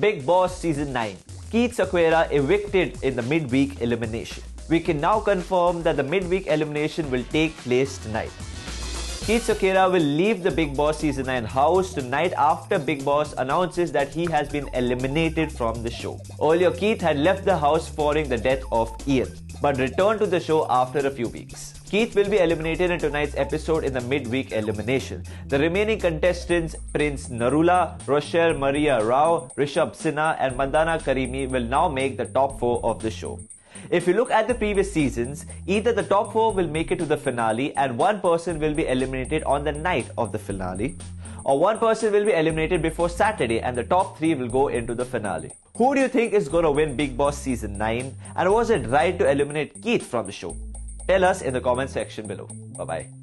Bigg Boss Season 9. Keith Sequeira evicted in the midweek elimination. We can now confirm that the midweek elimination will take place tonight. Keith Sequeira will leave the Bigg Boss Season 9 house tonight after Bigg Boss announces that he has been eliminated from the show. Earlier, Keith had left the house following the death of Ian, but returned to the show after a few weeks. Keith will be eliminated in tonight's episode in the midweek elimination. The remaining contestants, Prince Narula, Rochelle Maria Rao, Rishabh Sinha, and Mandana Karimi, will now make the top four of the show. If you look at the previous seasons, either the top four will make it to the finale and one person will be eliminated on the night of the finale, or one person will be eliminated before Saturday and the top three will go into the finale. Who do you think is going to win Bigg Boss Season 9 and was it right to eliminate Keith from the show? Tell us in the comment section below. Bye bye.